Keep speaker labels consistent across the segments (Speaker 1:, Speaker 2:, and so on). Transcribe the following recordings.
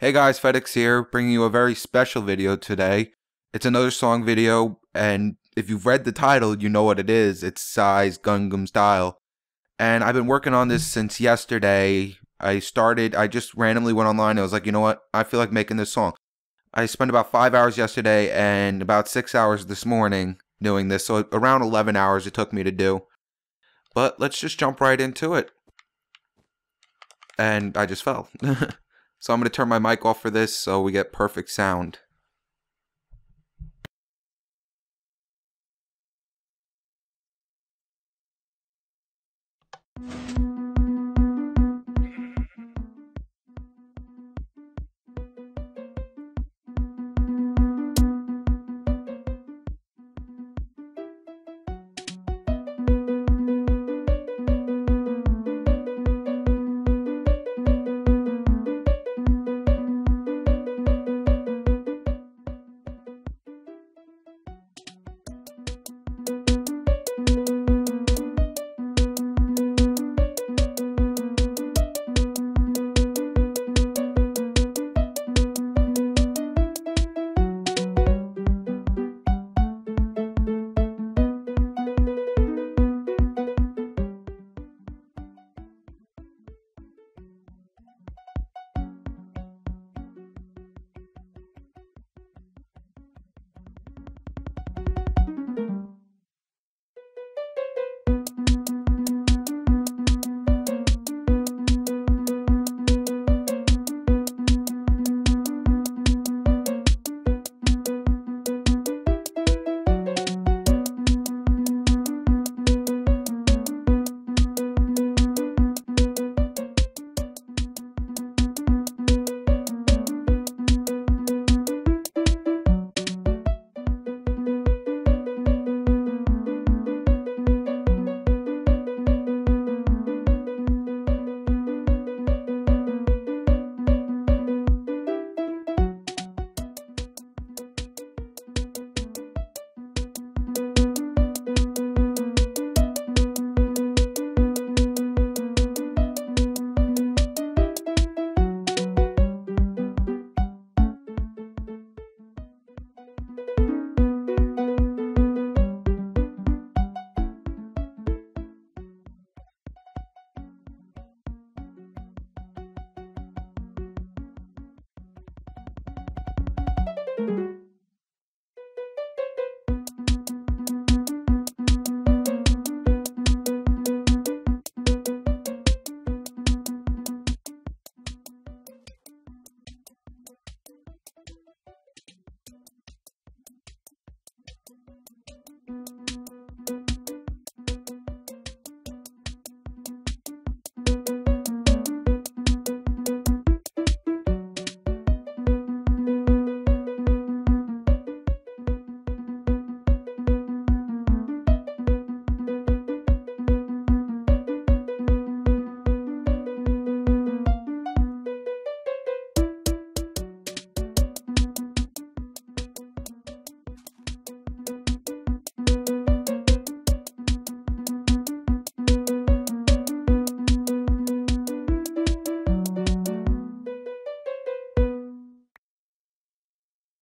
Speaker 1: Hey guys, FedEx here, bringing you a very special video today. It's another song video, and if you've read the title, you know what it is. It's Psy's Gangnam Style. And I've been working on this mm. since yesterday. I started, I just randomly went online. I was like, you know what? I feel like making this song. I spent about five hours yesterday and about six hours this morning doing this. So around 11 hours it took me to do. But let's just jump right into it. And I just fell. So I'm going to turn my mic off for this so we get perfect sound.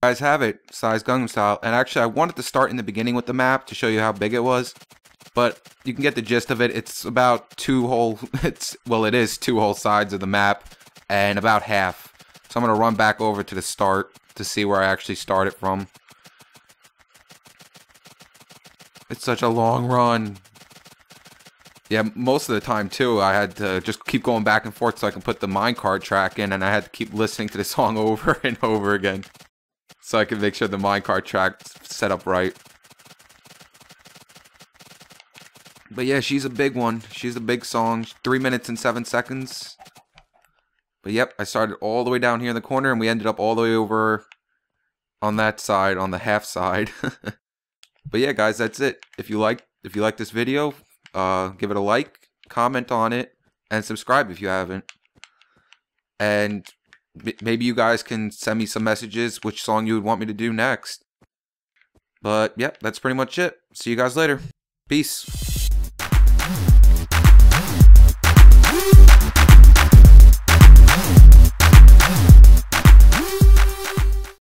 Speaker 1: Guys have it, Psy's Gangnam Style. And actually, I wanted to start in the beginning with the map to show you how big it was. But you can get the gist of it. It's about two whole, it's, well, it is two whole sides of the map and about half. So I'm going to run back over to the start to see where I actually started from. It's such a long run. Yeah, most of the time too, I had to just keep going back and forth so I can put the minecart track in, and I had to keep listening to the song over and over again so I can make sure the minecart track's set up right. But yeah, she's a big one. She's a big song. Three minutes and seven seconds. But yep, I started all the way down here in the corner and we ended up all the way over on that side, on the half side. but yeah, guys, that's it. If you like if you like this video, uh, give it a like, comment on it, and subscribe if you haven't. And maybe you guys can send me some messages which song you would want me to do next. But yep, that's pretty much it. See you guys later. Peace.